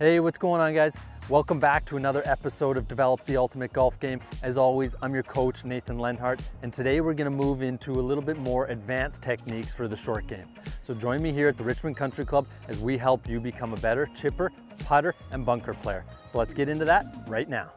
Hey, what's going on guys? Welcome back to another episode of Develop the Ultimate Golf Game. As always, I'm your coach, Nathan Leonhardt, and today we're gonna move into a little bit more advanced techniques for the short game. So join me here at the Richmond Country Club as we help you become a better chipper, putter, and bunker player. So let's get into that right now.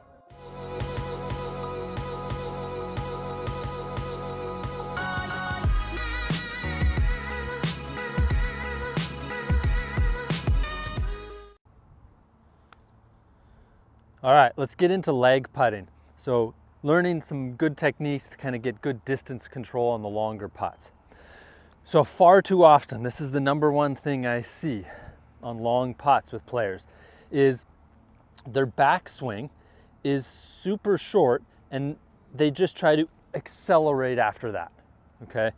All right, let's get into lag putting. So learning some good techniques to kind of get good distance control on the longer putts. So far too often, this is the number one thing I see on long putts with players, is their backswing is super short and they just try to accelerate after that, okay?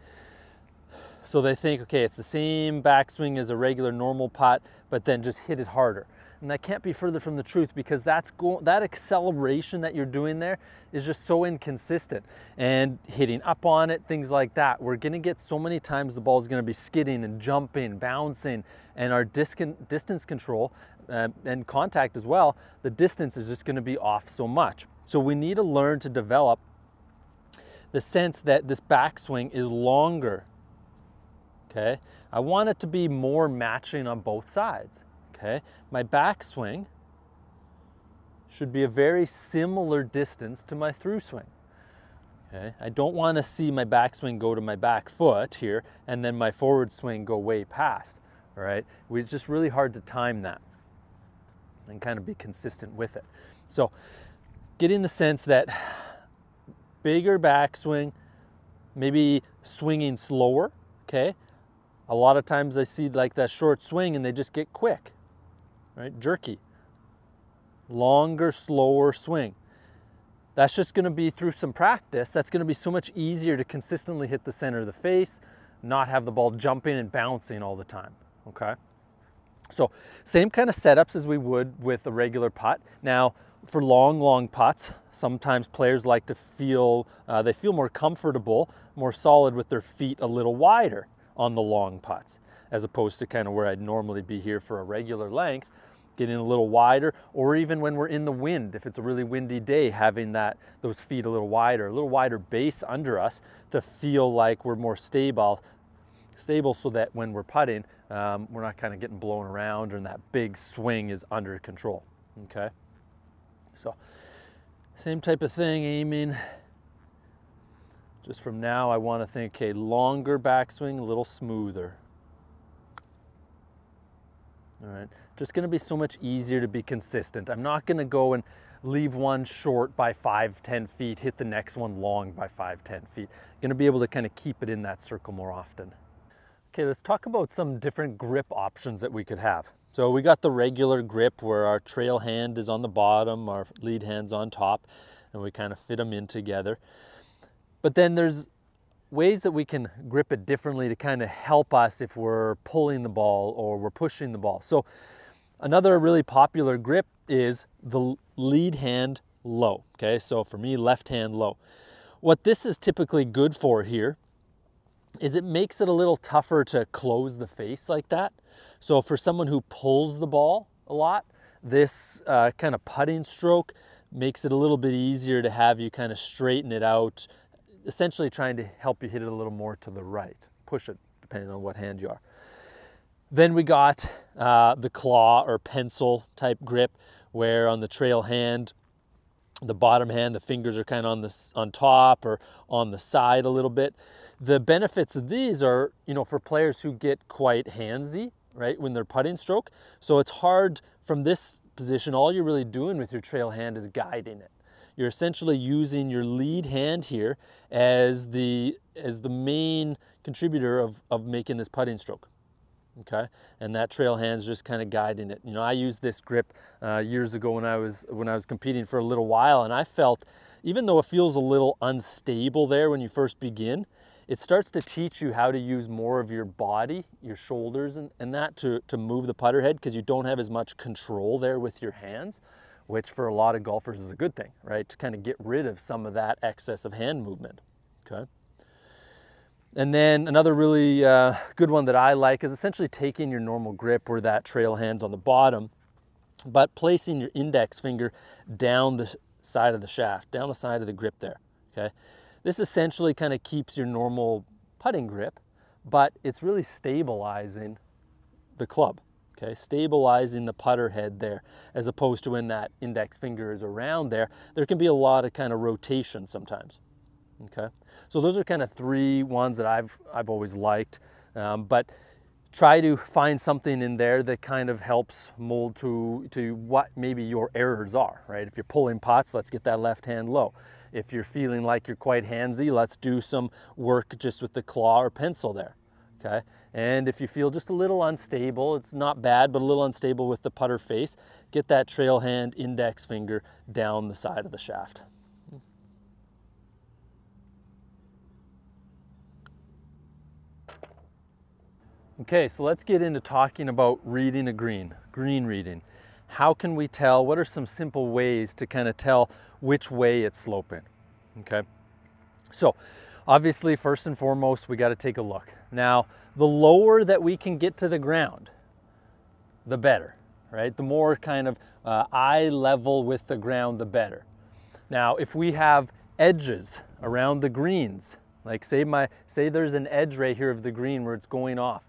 So they think, okay, it's the same backswing as a regular normal putt, but then just hit it harder. And that can't be further from the truth because that's go- that acceleration that you're doing there is just so inconsistent. And hitting up on it, things like that. We're gonna get so many times the ball is gonna be skidding and jumping, bouncing, and our distance control uh, and contact as well, the distance is just gonna be off so much. So we need to learn to develop the sense that this backswing is longer. Okay, I want it to be more matching on both sides okay? My backswing should be a very similar distance to my through swing. Okay? I don't want to see my backswing go to my back foot here and then my forward swing go way past, all right? It's just really hard to time that and kind of be consistent with it. So getting the sense that bigger backswing, maybe swinging slower, okay? A lot of times I see like that short swing and they just get quick right? Jerky. Longer, slower swing. That's just gonna be through some practice. That's gonna be so much easier to consistently hit the center of the face, not have the ball jumping and bouncing all the time, okay? So same kind of setups as we would with a regular putt. Now, for long, long putts, sometimes players like to feel, uh, they feel more comfortable, more solid with their feet a little wider on the long putts, as opposed to kind of where I'd normally be here for a regular length getting a little wider, or even when we're in the wind, if it's a really windy day, having that those feet a little wider, a little wider base under us to feel like we're more stable, stable so that when we're putting, um, we're not kind of getting blown around and that big swing is under control, okay? So same type of thing, aiming. Just from now, I want to think, okay, longer backswing, a little smoother. All right, just gonna be so much easier to be consistent. I'm not gonna go and leave one short by five, 10 feet, hit the next one long by five, 10 feet. Gonna be able to kind of keep it in that circle more often. Okay, let's talk about some different grip options that we could have. So we got the regular grip where our trail hand is on the bottom, our lead hand's on top, and we kind of fit them in together. But then there's ways that we can grip it differently to kind of help us if we're pulling the ball or we're pushing the ball. So another really popular grip is the lead hand low. Okay, so for me, left hand low. What this is typically good for here is it makes it a little tougher to close the face like that. So for someone who pulls the ball a lot, this uh, kind of putting stroke makes it a little bit easier to have you kind of straighten it out essentially trying to help you hit it a little more to the right. Push it, depending on what hand you are. Then we got uh, the claw or pencil type grip, where on the trail hand, the bottom hand, the fingers are kind of on the on top or on the side a little bit. The benefits of these are, you know, for players who get quite handsy, right, when they're putting stroke. So it's hard from this position. All you're really doing with your trail hand is guiding it you're essentially using your lead hand here as the, as the main contributor of, of making this putting stroke. Okay, and that trail hand's just kind of guiding it. You know, I used this grip uh, years ago when I was when I was competing for a little while, and I felt, even though it feels a little unstable there when you first begin, it starts to teach you how to use more of your body, your shoulders and, and that to, to move the putter head because you don't have as much control there with your hands which for a lot of golfers is a good thing, right? To kind of get rid of some of that excess of hand movement, okay? And then another really uh, good one that I like is essentially taking your normal grip where that trail hand's on the bottom, but placing your index finger down the side of the shaft, down the side of the grip there, okay? This essentially kind of keeps your normal putting grip, but it's really stabilizing the club, okay? Stabilizing the putter head there, as opposed to when that index finger is around there, there can be a lot of kind of rotation sometimes, okay? So those are kind of three ones that I've, I've always liked, um, but try to find something in there that kind of helps mold to, to what maybe your errors are, right? If you're pulling putts, let's get that left hand low. If you're feeling like you're quite handsy, let's do some work just with the claw or pencil there, okay? And if you feel just a little unstable, it's not bad, but a little unstable with the putter face, get that trail hand index finger down the side of the shaft. Okay, so let's get into talking about reading a green, green reading. How can we tell, what are some simple ways to kind of tell which way it's sloping, okay? So obviously first and foremost, we gotta take a look. Now, the lower that we can get to the ground, the better, right? The more kind of uh, eye level with the ground, the better. Now, if we have edges around the greens, like say my, say there's an edge right here of the green where it's going off,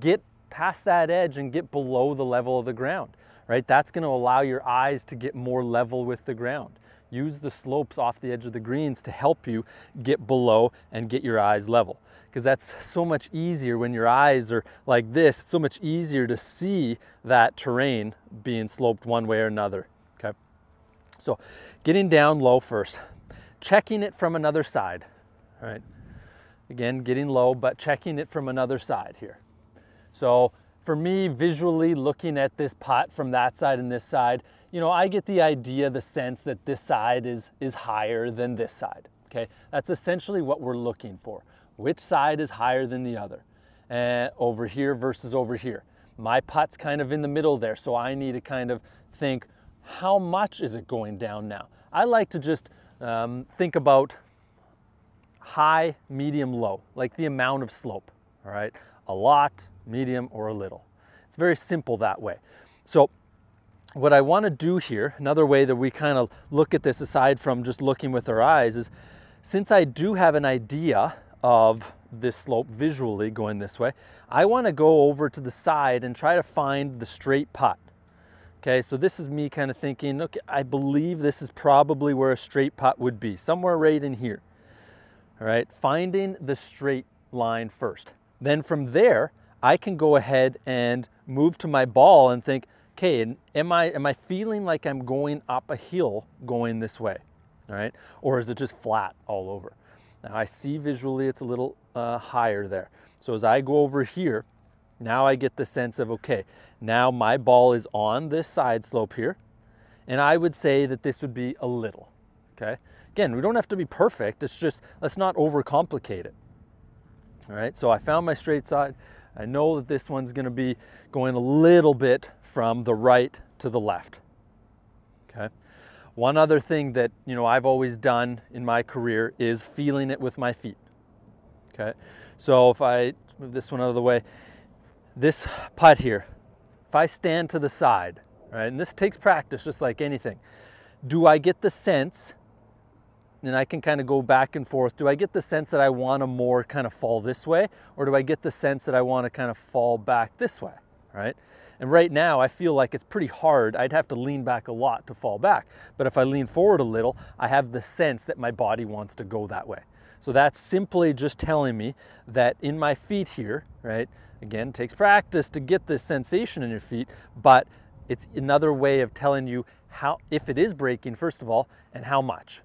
get past that edge and get below the level of the ground, right? That's gonna allow your eyes to get more level with the ground. Use the slopes off the edge of the greens to help you get below and get your eyes level. Because that's so much easier when your eyes are like this, it's so much easier to see that terrain being sloped one way or another, okay? So getting down low first, checking it from another side, right? Again, getting low, but checking it from another side here. So for me, visually looking at this putt from that side and this side, you know, I get the idea, the sense that this side is, is higher than this side, okay? That's essentially what we're looking for. Which side is higher than the other? Uh, over here versus over here. My putt's kind of in the middle there, so I need to kind of think, how much is it going down now? I like to just um, think about high, medium, low, like the amount of slope, all right? A lot, medium, or a little. It's very simple that way. So what I want to do here, another way that we kind of look at this aside from just looking with our eyes is since I do have an idea of this slope visually going this way, I want to go over to the side and try to find the straight putt. Okay, so this is me kind of thinking, okay, I believe this is probably where a straight putt would be, somewhere right in here. All right, finding the straight line first. Then from there, I can go ahead and move to my ball and think, okay, am I, am I feeling like I'm going up a hill going this way, all right? Or is it just flat all over? Now I see visually it's a little uh, higher there. So as I go over here, now I get the sense of, okay, now my ball is on this side slope here, and I would say that this would be a little, okay? Again, we don't have to be perfect, it's just, let's not overcomplicate it. All right, so I found my straight side, I know that this one's gonna be going a little bit from the right to the left, okay? One other thing that, you know, I've always done in my career is feeling it with my feet, okay? So if I move this one out of the way, this putt here, if I stand to the side, right, and this takes practice just like anything, do I get the sense and I can kind of go back and forth. Do I get the sense that I want to more kind of fall this way or do I get the sense that I want to kind of fall back this way, right? And right now I feel like it's pretty hard. I'd have to lean back a lot to fall back. But if I lean forward a little, I have the sense that my body wants to go that way. So that's simply just telling me that in my feet here, right? Again, takes practice to get this sensation in your feet, but it's another way of telling you how, if it is breaking, first of all, and how much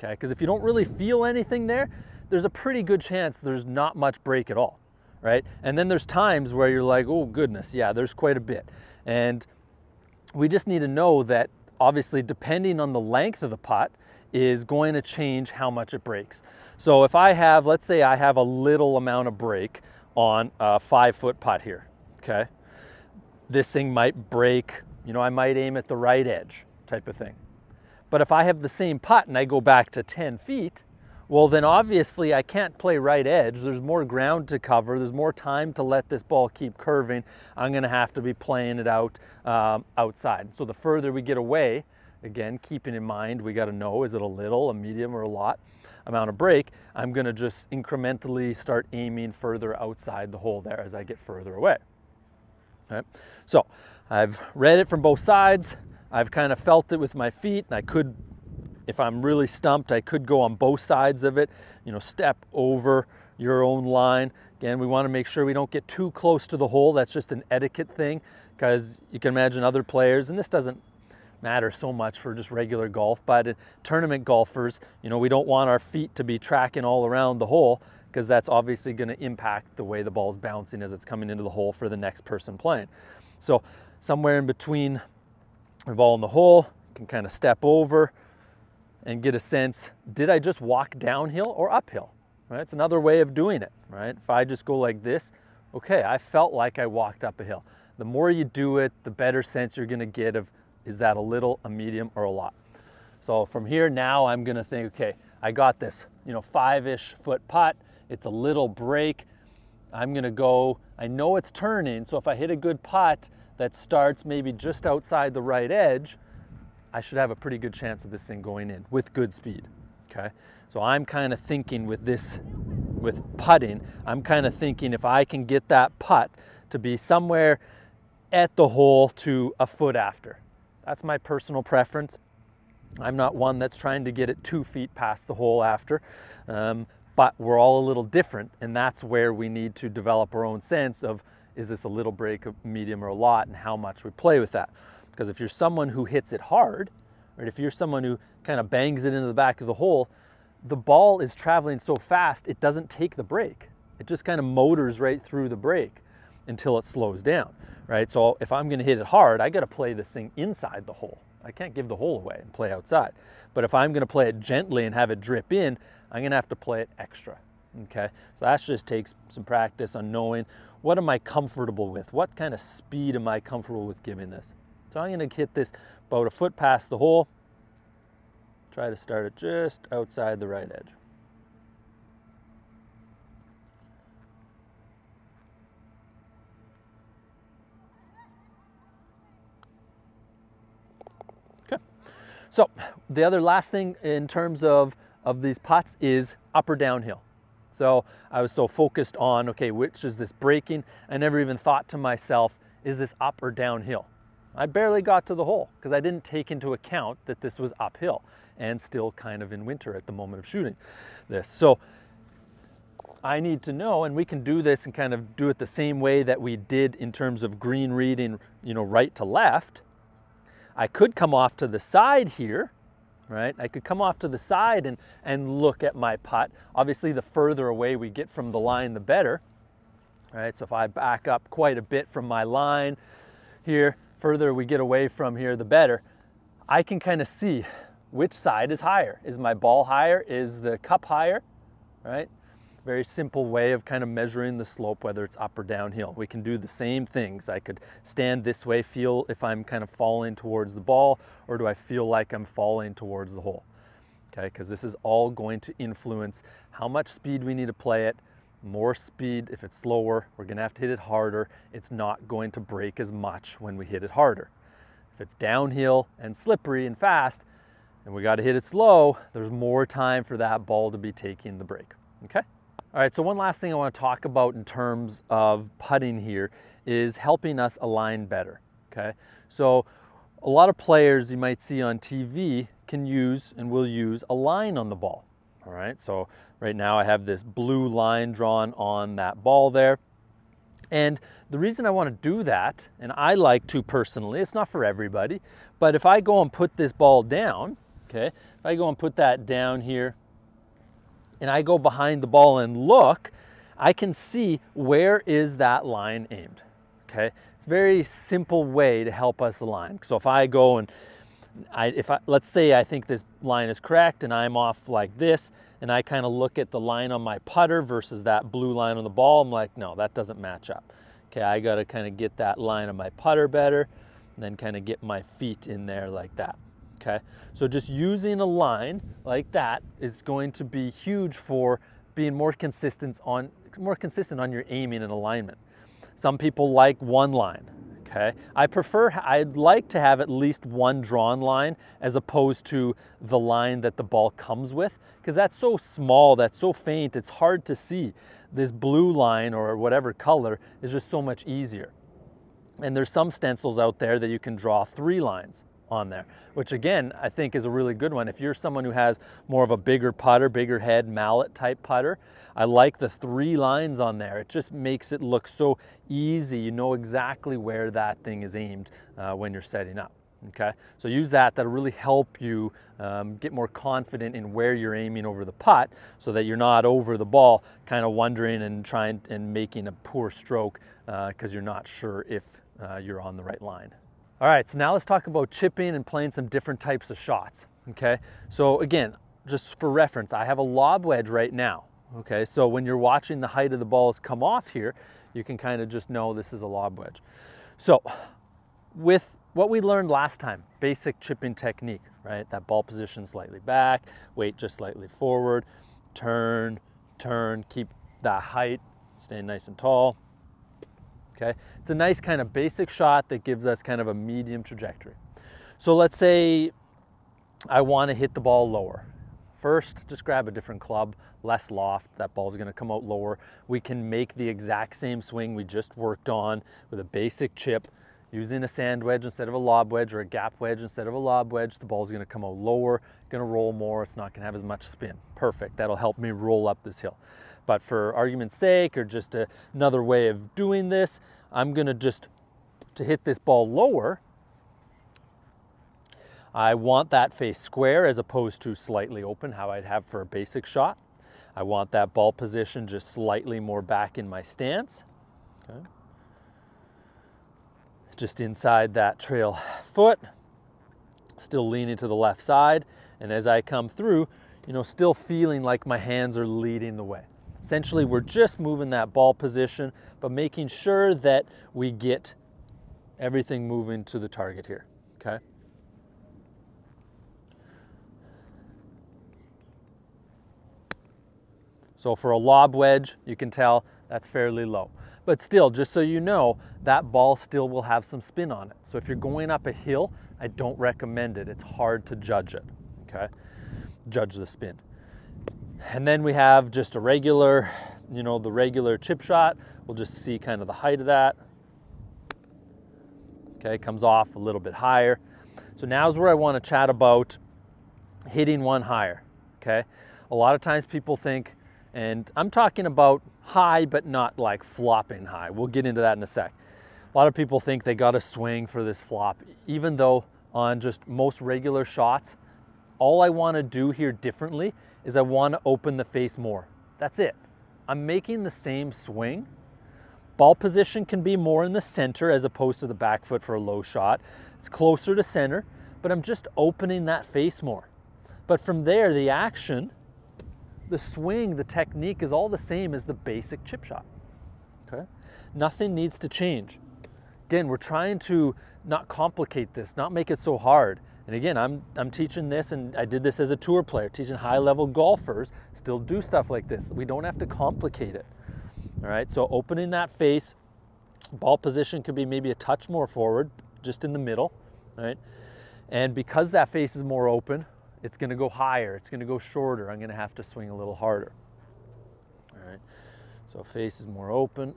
okay? Because if you don't really feel anything there, there's a pretty good chance there's not much break at all, right? And then there's times where you're like, oh goodness, yeah, there's quite a bit. And we just need to know that obviously depending on the length of the putt is going to change how much it breaks. So if I have, let's say I have a little amount of break on a five foot putt here, okay? This thing might break, you know, I might aim at the right edge type of thing. But if I have the same putt and I go back to 10 feet, well then obviously I can't play right edge. There's more ground to cover. There's more time to let this ball keep curving. I'm gonna have to be playing it out um, outside. So the further we get away, again, keeping in mind, we gotta know, is it a little, a medium, or a lot amount of break, I'm gonna just incrementally start aiming further outside the hole there as I get further away. Okay. So I've read it from both sides. I've kind of felt it with my feet and I could, if I'm really stumped, I could go on both sides of it, you know, step over your own line. Again, we want to make sure we don't get too close to the hole. That's just an etiquette thing because you can imagine other players, and this doesn't matter so much for just regular golf, but tournament golfers, you know, we don't want our feet to be tracking all around the hole because that's obviously going to impact the way the ball's bouncing as it's coming into the hole for the next person playing. So somewhere in between the ball in the hole, can kind of step over and get a sense, did I just walk downhill or uphill? Right? It's another way of doing it, right? If I just go like this, okay, I felt like I walked up a hill. The more you do it, the better sense you're gonna get of, is that a little, a medium, or a lot? So from here now, I'm gonna think, okay, I got this, you know, five-ish foot putt. It's a little break. I'm gonna go, I know it's turning, so if I hit a good putt that starts maybe just outside the right edge, I should have a pretty good chance of this thing going in with good speed, okay? So I'm kind of thinking with this, with putting, I'm kind of thinking if I can get that putt to be somewhere at the hole to a foot after. That's my personal preference. I'm not one that's trying to get it two feet past the hole after. Um, but we're all a little different and that's where we need to develop our own sense of is this a little break, a medium or a lot and how much we play with that. Because if you're someone who hits it hard, right, if you're someone who kind of bangs it into the back of the hole, the ball is traveling so fast it doesn't take the break. It just kind of motors right through the break until it slows down, right? So if I'm gonna hit it hard, I gotta play this thing inside the hole. I can't give the hole away and play outside. But if I'm gonna play it gently and have it drip in, I'm gonna have to play it extra, okay? So that just takes some practice on knowing what am I comfortable with? What kind of speed am I comfortable with giving this? So I'm gonna hit this about a foot past the hole, try to start it just outside the right edge. Okay. So the other last thing in terms of of these putts is up or downhill. So I was so focused on, okay, which is this breaking? I never even thought to myself, is this up or downhill? I barely got to the hole because I didn't take into account that this was uphill and still kind of in winter at the moment of shooting this. So I need to know, and we can do this and kind of do it the same way that we did in terms of green reading, you know, right to left. I could come off to the side here right? I could come off to the side and, and look at my putt. Obviously, the further away we get from the line, the better, right? So if I back up quite a bit from my line here, further we get away from here, the better. I can kind of see which side is higher. Is my ball higher? Is the cup higher, right? Very simple way of kind of measuring the slope, whether it's up or downhill. We can do the same things. I could stand this way, feel if I'm kind of falling towards the ball, or do I feel like I'm falling towards the hole? Okay, because this is all going to influence how much speed we need to play it. More speed, if it's slower, we're gonna have to hit it harder. It's not going to break as much when we hit it harder. If it's downhill and slippery and fast, and we gotta hit it slow, there's more time for that ball to be taking the break, okay? All right, so one last thing I want to talk about in terms of putting here is helping us align better, okay? So a lot of players you might see on TV can use and will use a line on the ball, all right? So right now I have this blue line drawn on that ball there. And the reason I want to do that, and I like to personally, it's not for everybody, but if I go and put this ball down, okay, if I go and put that down here, and I go behind the ball and look, I can see where is that line aimed, okay? It's a very simple way to help us align. So if I go and I, if I, let's say I think this line is correct and I'm off like this and I kind of look at the line on my putter versus that blue line on the ball, I'm like, no, that doesn't match up. Okay, I gotta kind of get that line on my putter better and then kind of get my feet in there like that. Okay? So just using a line like that is going to be huge for being more consistent on, more consistent on your aiming and alignment. Some people like one line, okay? I prefer, I'd like to have at least one drawn line as opposed to the line that the ball comes with, because that's so small, that's so faint, it's hard to see. This blue line or whatever color is just so much easier. And there's some stencils out there that you can draw three lines on there, which again, I think is a really good one. If you're someone who has more of a bigger putter, bigger head, mallet type putter, I like the three lines on there. It just makes it look so easy. You know exactly where that thing is aimed uh, when you're setting up. Okay, so use that. That'll really help you um, get more confident in where you're aiming over the putt so that you're not over the ball kind of wondering and trying and making a poor stroke because uh, you're not sure if uh, you're on the right line. All right, so now let's talk about chipping and playing some different types of shots, okay? So again, just for reference, I have a lob wedge right now, okay? So when you're watching the height of the balls come off here, you can kind of just know this is a lob wedge. So with what we learned last time, basic chipping technique, right? That ball position slightly back, weight just slightly forward, turn, turn, keep that height, staying nice and tall, okay? It's a nice kind of basic shot that gives us kind of a medium trajectory. So let's say I wanna hit the ball lower. First, just grab a different club, less loft, that ball's gonna come out lower. We can make the exact same swing we just worked on with a basic chip, using a sand wedge instead of a lob wedge or a gap wedge instead of a lob wedge, the ball's gonna come out lower, gonna roll more, it's not gonna have as much spin. Perfect, that'll help me roll up this hill. But for argument's sake, or just a, another way of doing this, I'm gonna just, to hit this ball lower, I want that face square as opposed to slightly open, how I'd have for a basic shot. I want that ball position just slightly more back in my stance. Okay. Just inside that trail foot, still leaning to the left side. And as I come through, you know, still feeling like my hands are leading the way. Essentially, we're just moving that ball position, but making sure that we get everything moving to the target here, okay? So for a lob wedge, you can tell that's fairly low. But still, just so you know, that ball still will have some spin on it. So if you're going up a hill, I don't recommend it. It's hard to judge it, okay? Judge the spin. And then we have just a regular, you know, the regular chip shot. We'll just see kind of the height of that. Okay, comes off a little bit higher. So now's where I want to chat about hitting one higher, okay? A lot of times people think, and I'm talking about high, but not like flopping high. We'll get into that in a sec. A lot of people think they got to swing for this flop, even though on just most regular shots, all I want to do here differently is I want to open the face more. That's it. I'm making the same swing. Ball position can be more in the center as opposed to the back foot for a low shot. It's closer to center, but I'm just opening that face more. But from there, the action, the swing, the technique is all the same as the basic chip shot. Okay? Nothing needs to change. Again, we're trying to not complicate this, not make it so hard. And again, I'm, I'm teaching this and I did this as a tour player, teaching high level golfers still do stuff like this. We don't have to complicate it. All right, so opening that face, ball position could be maybe a touch more forward, just in the middle, right? And because that face is more open, it's gonna go higher, it's gonna go shorter. I'm gonna have to swing a little harder. All right, so face is more open.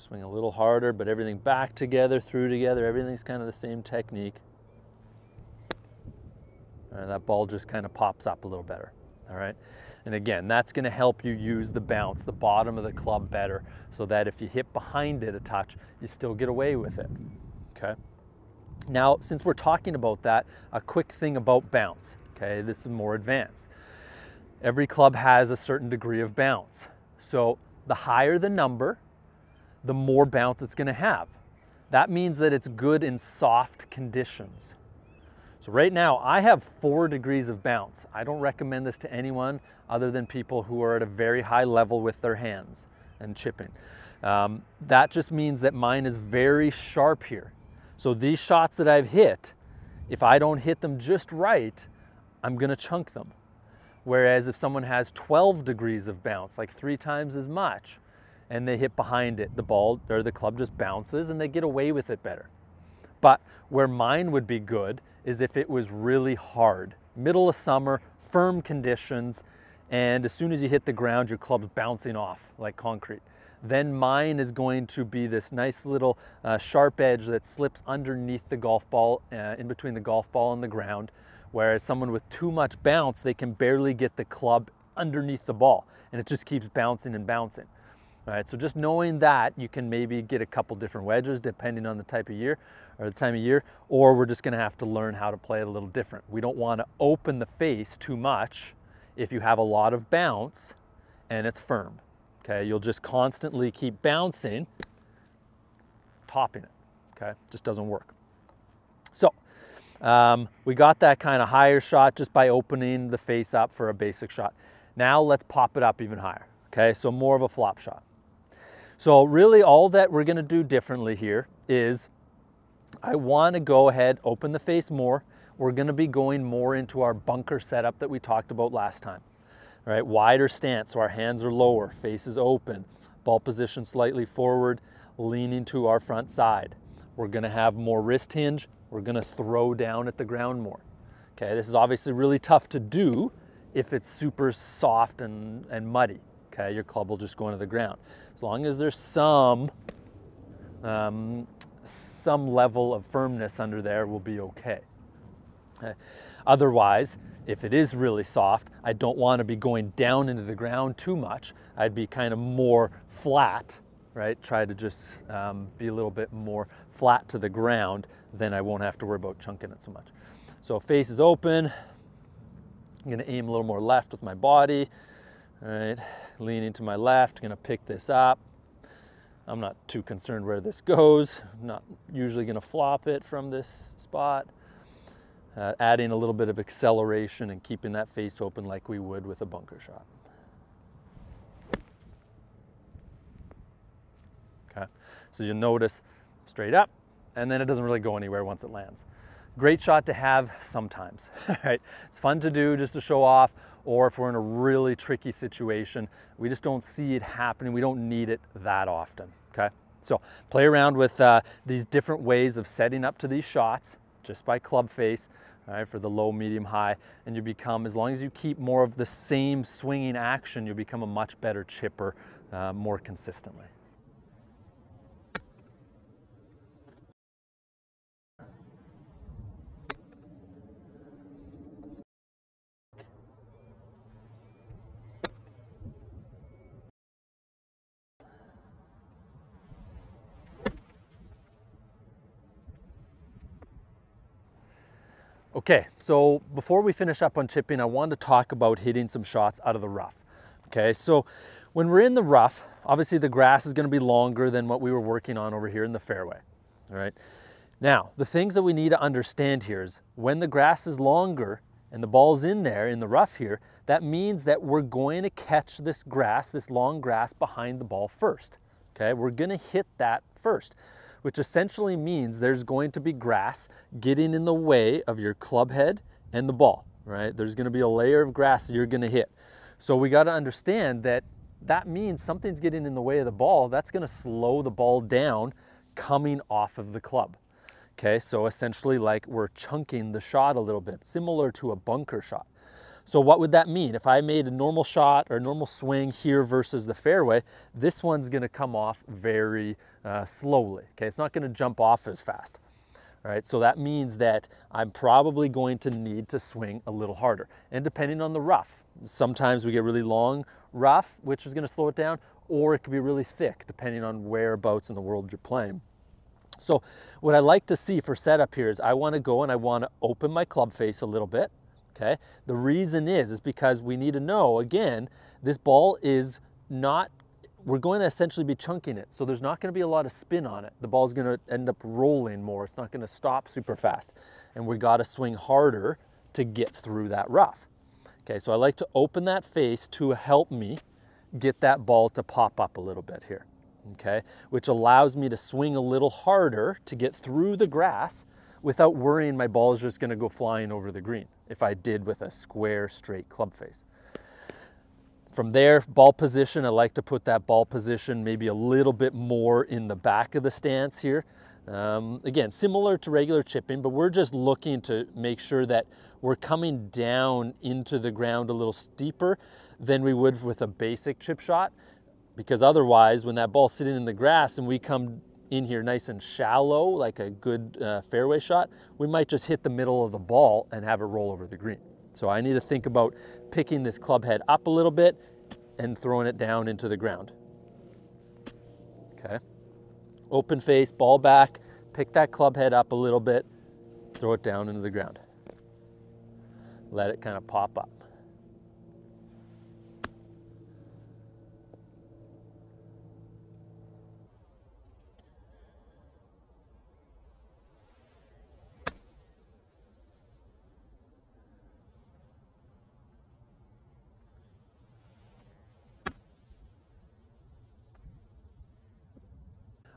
Swing a little harder, but everything back together, through together, everything's kind of the same technique. And that ball just kind of pops up a little better, all right? And again, that's gonna help you use the bounce, the bottom of the club better, so that if you hit behind it a touch, you still get away with it, okay? Now, since we're talking about that, a quick thing about bounce, okay? This is more advanced. Every club has a certain degree of bounce. So the higher the number, the more bounce it's gonna have. That means that it's good in soft conditions. So right now I have four degrees of bounce. I don't recommend this to anyone other than people who are at a very high level with their hands and chipping. Um, that just means that mine is very sharp here. So these shots that I've hit if I don't hit them just right, I'm gonna chunk them. Whereas if someone has 12 degrees of bounce, like three times as much, and they hit behind it, the ball or the club just bounces and they get away with it better. But where mine would be good is if it was really hard, middle of summer, firm conditions, and as soon as you hit the ground, your club's bouncing off like concrete. Then mine is going to be this nice little uh, sharp edge that slips underneath the golf ball, uh, in between the golf ball and the ground. Whereas someone with too much bounce, they can barely get the club underneath the ball and it just keeps bouncing and bouncing. All right, so just knowing that, you can maybe get a couple different wedges depending on the type of year or the time of year, or we're just gonna have to learn how to play it a little different. We don't wanna open the face too much if you have a lot of bounce and it's firm. Okay, you'll just constantly keep bouncing, topping it. Okay, just doesn't work. So um, we got that kind of higher shot just by opening the face up for a basic shot. Now let's pop it up even higher. Okay, so more of a flop shot. So really all that we're gonna do differently here is I wanna go ahead, open the face more. We're gonna be going more into our bunker setup that we talked about last time. All right, wider stance, so our hands are lower, face is open, ball position slightly forward, leaning to our front side. We're gonna have more wrist hinge, we're gonna throw down at the ground more. Okay, this is obviously really tough to do if it's super soft and, and muddy okay? Your club will just go into the ground. As long as there's some, um, some level of firmness under there, will be okay. okay. Otherwise, if it is really soft, I don't want to be going down into the ground too much. I'd be kind of more flat, right? Try to just um, be a little bit more flat to the ground, then I won't have to worry about chunking it so much. So face is open. I'm gonna aim a little more left with my body. All right, leaning to my left, gonna pick this up. I'm not too concerned where this goes. I'm not usually gonna flop it from this spot. Uh, adding a little bit of acceleration and keeping that face open like we would with a bunker shot. Okay, so you'll notice straight up, and then it doesn't really go anywhere once it lands. Great shot to have sometimes, right? It's fun to do just to show off, or if we're in a really tricky situation, we just don't see it happening. We don't need it that often, okay? So play around with uh, these different ways of setting up to these shots just by club face, right, for the low, medium, high, and you become, as long as you keep more of the same swinging action, you'll become a much better chipper uh, more consistently. Okay, so before we finish up on chipping, I wanted to talk about hitting some shots out of the rough. Okay, so when we're in the rough, obviously the grass is gonna be longer than what we were working on over here in the fairway, all right? Now, the things that we need to understand here is when the grass is longer and the ball's in there in the rough here, that means that we're going to catch this grass, this long grass behind the ball first, okay? We're gonna hit that first which essentially means there's going to be grass getting in the way of your club head and the ball, right? There's gonna be a layer of grass that you're gonna hit. So we gotta understand that that means something's getting in the way of the ball. That's gonna slow the ball down coming off of the club. Okay, so essentially like we're chunking the shot a little bit, similar to a bunker shot. So what would that mean? If I made a normal shot or a normal swing here versus the fairway, this one's gonna come off very uh, slowly, okay? It's not gonna jump off as fast, all right? So that means that I'm probably going to need to swing a little harder. And depending on the rough, sometimes we get really long rough, which is gonna slow it down, or it could be really thick, depending on whereabouts in the world you're playing. So what I like to see for setup here is I wanna go and I wanna open my club face a little bit, okay? The reason is, is because we need to know, again, this ball is not, we're going to essentially be chunking it. So there's not gonna be a lot of spin on it. The ball's gonna end up rolling more. It's not gonna stop super fast. And we gotta swing harder to get through that rough. Okay, so I like to open that face to help me get that ball to pop up a little bit here, okay? Which allows me to swing a little harder to get through the grass without worrying my ball is just gonna go flying over the green if I did with a square, straight club face. From there, ball position, I like to put that ball position maybe a little bit more in the back of the stance here. Um, again, similar to regular chipping, but we're just looking to make sure that we're coming down into the ground a little steeper than we would with a basic chip shot. Because otherwise, when that ball's sitting in the grass and we come in here nice and shallow, like a good uh, fairway shot, we might just hit the middle of the ball and have it roll over the green. So I need to think about picking this club head up a little bit and throwing it down into the ground. Okay. Open face, ball back, pick that club head up a little bit, throw it down into the ground. Let it kind of pop up.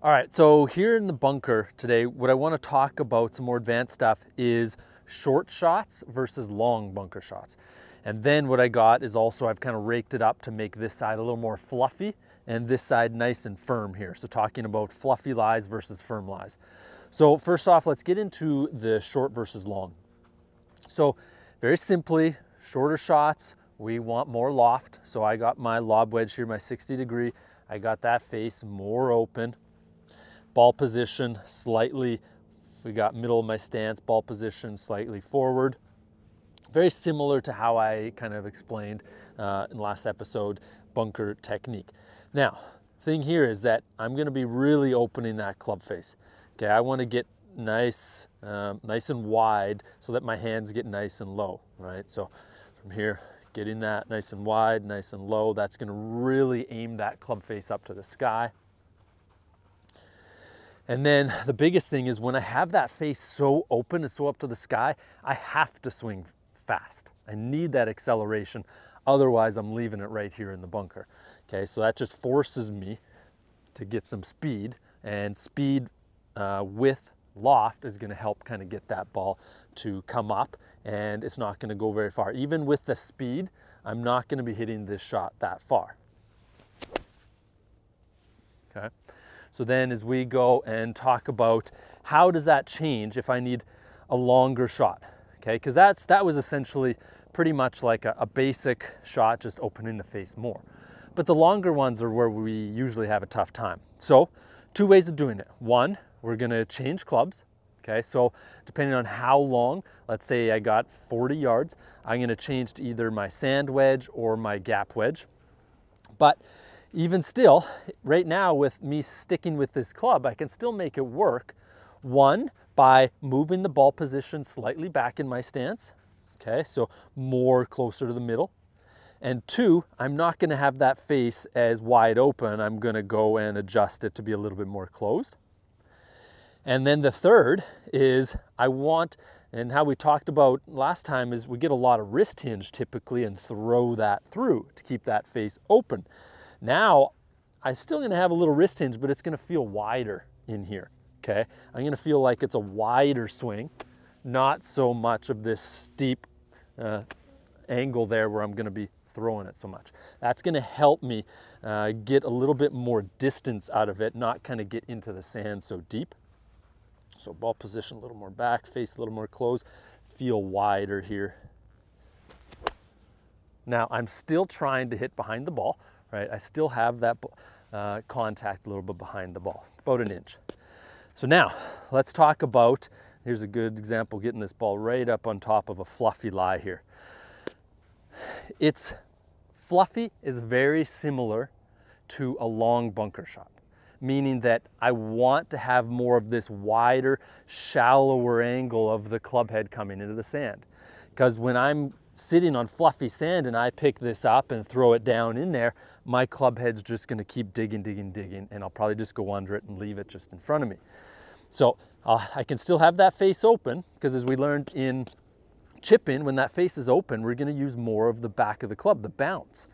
All right, so here in the bunker today, what I wanna talk about, some more advanced stuff, is short shots versus long bunker shots. And then what I got is also, I've kind of raked it up to make this side a little more fluffy and this side nice and firm here. So talking about fluffy lies versus firm lies. So first off, let's get into the short versus long. So very simply, shorter shots, we want more loft. So I got my lob wedge here, my 60 degree. I got that face more open. Ball position slightly, we got middle of my stance, ball position slightly forward. Very similar to how I kind of explained uh, in last episode, bunker technique. Now, thing here is that I'm gonna be really opening that club face. Okay, I wanna get nice, um, nice and wide so that my hands get nice and low, right? So from here, getting that nice and wide, nice and low, that's gonna really aim that club face up to the sky. And then the biggest thing is when I have that face so open and so up to the sky, I have to swing fast. I need that acceleration. Otherwise, I'm leaving it right here in the bunker. Okay, so that just forces me to get some speed and speed uh, with loft is gonna help kind of get that ball to come up and it's not gonna go very far. Even with the speed, I'm not gonna be hitting this shot that far. Okay. So then as we go and talk about how does that change if I need a longer shot, okay? Because that's that was essentially pretty much like a, a basic shot, just opening the face more. But the longer ones are where we usually have a tough time. So two ways of doing it. One, we're gonna change clubs, okay? So depending on how long, let's say I got 40 yards, I'm gonna change to either my sand wedge or my gap wedge. But even still, right now with me sticking with this club, I can still make it work. One, by moving the ball position slightly back in my stance. Okay, so more closer to the middle. And two, I'm not gonna have that face as wide open. I'm gonna go and adjust it to be a little bit more closed. And then the third is I want, and how we talked about last time is we get a lot of wrist hinge typically and throw that through to keep that face open. Now, I'm still gonna have a little wrist hinge, but it's gonna feel wider in here, okay? I'm gonna feel like it's a wider swing, not so much of this steep uh, angle there where I'm gonna be throwing it so much. That's gonna help me uh, get a little bit more distance out of it, not kind of get into the sand so deep. So ball position a little more back, face a little more closed, feel wider here. Now I'm still trying to hit behind the ball, right? I still have that uh, contact a little bit behind the ball, about an inch. So now let's talk about, here's a good example, getting this ball right up on top of a fluffy lie here. It's fluffy is very similar to a long bunker shot, meaning that I want to have more of this wider, shallower angle of the club head coming into the sand. Because when I'm sitting on fluffy sand and I pick this up and throw it down in there, my club head's just gonna keep digging, digging, digging, and I'll probably just go under it and leave it just in front of me. So uh, I can still have that face open because as we learned in chipping, when that face is open, we're gonna use more of the back of the club, the bounce.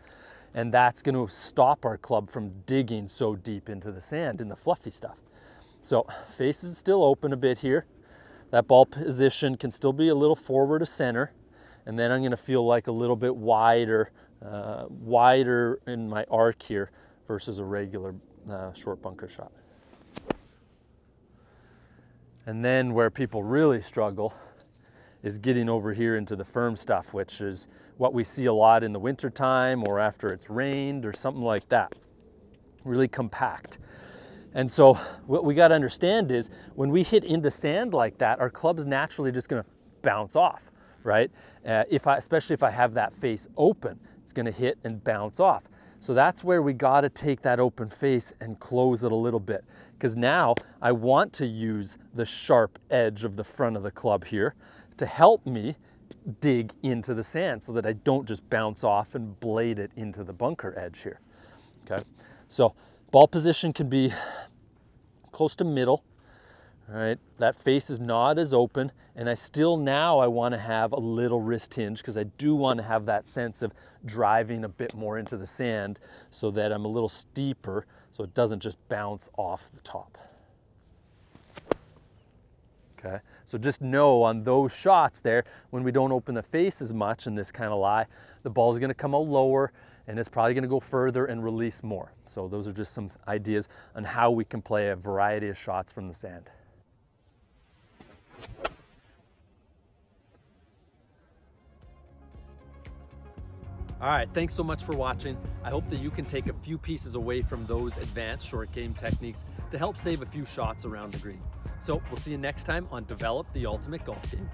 And that's gonna stop our club from digging so deep into the sand in the fluffy stuff. So face is still open a bit here, that ball position can still be a little forward of center. And then I'm gonna feel like a little bit wider, uh, wider in my arc here versus a regular uh, short bunker shot. And then where people really struggle is getting over here into the firm stuff, which is what we see a lot in the wintertime or after it's rained or something like that. Really compact. And so what we gotta understand is when we hit into sand like that, our club's naturally just gonna bounce off, right? Uh, if I, especially if I have that face open, it's gonna hit and bounce off. So that's where we gotta take that open face and close it a little bit. Because now I want to use the sharp edge of the front of the club here to help me dig into the sand so that I don't just bounce off and blade it into the bunker edge here. Okay, so ball position can be close to middle. Right, that face is not as open, and I still now I want to have a little wrist hinge because I do want to have that sense of driving a bit more into the sand so that I'm a little steeper so it doesn't just bounce off the top okay? So just know on those shots there, when we don't open the face as much in this kind of lie, the ball is gonna come out lower and it's probably gonna go further and release more. So those are just some ideas on how we can play a variety of shots from the sand. All right, thanks so much for watching. I hope that you can take a few pieces away from those advanced short game techniques to help save a few shots around the green. So we'll see you next time on Develop the Ultimate Golf Game.